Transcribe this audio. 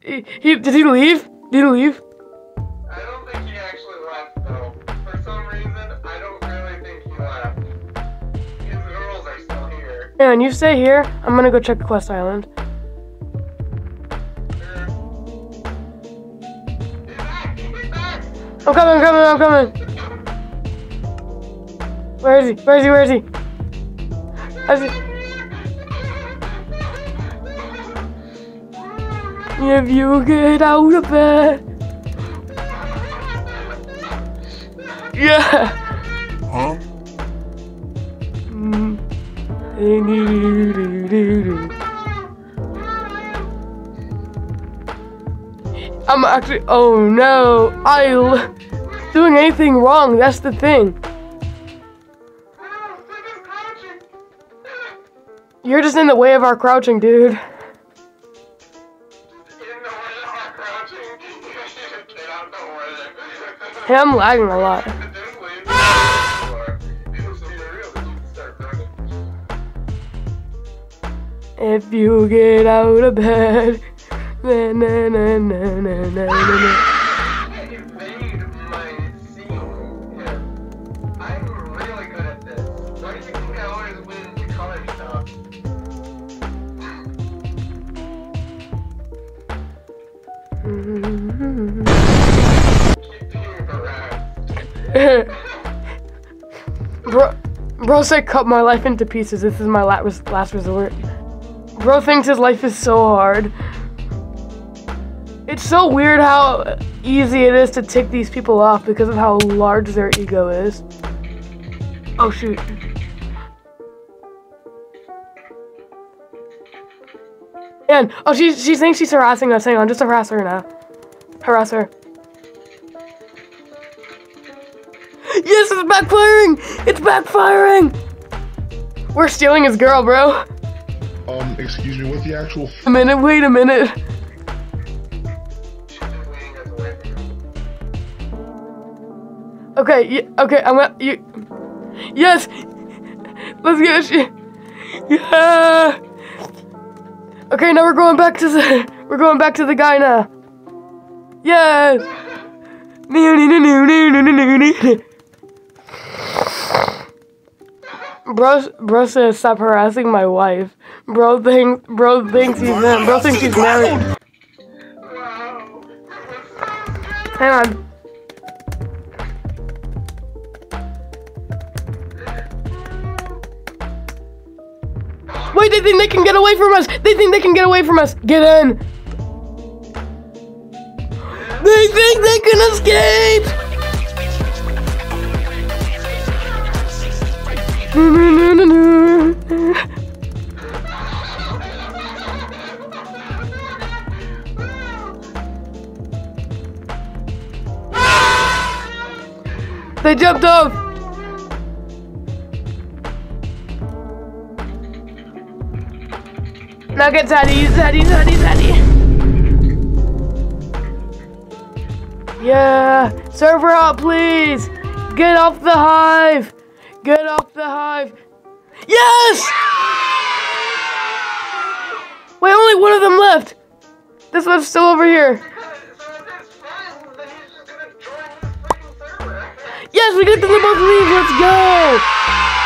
he, he did he leave? Did he leave? I don't think he actually left though. For some reason, I don't really think he left. His girls are still here. Man, you stay here. I'm gonna go check the Quest Island. Sure. He's back! He's back! I'm coming, I'm coming, I'm coming. Where is he? Where is he? Where is he? Where is If you get out of bed. Yeah. Huh? Mm. I'm actually. Oh no! I'm doing anything wrong? That's the thing. Look, he's crouching! You're just in the way of our crouching, dude. Hey, I'm lagging a lot. If you get out of bed. Na, na, na, na, na, na, na, bro, bro said cut my life into pieces. This is my la- res- last resort. Bro thinks his life is so hard. It's so weird how easy it is to tick these people off because of how large their ego is. Oh shoot. And oh, she she thinks she's harassing us. Hang on, just harass her now. Harass her. Yes, it's backfiring! It's backfiring! We're stealing his girl, bro. Um, excuse me, what the actual f- A minute, wait a minute. She's just leading us away from you. Okay, okay, I'm gonna. You, yes! Let's get she. Yeah! Okay, now we're going back to the. We're going back to the guy now. Yes! Bro, bro says stop harassing my wife. Bro thinks, bro thinks he's, bro thinks he's married. Hang on. They think they can get away from us. They think they can get away from us. Get in. They think they can escape. They jumped off. Get Zaddy, Zaddy, Zaddy, Zaddy. Yeah, server up, please. Get off the hive. Get off the hive. Yes! Wait, only one of them left. This one's still over here. Yes, we to the both leaves. Let's go.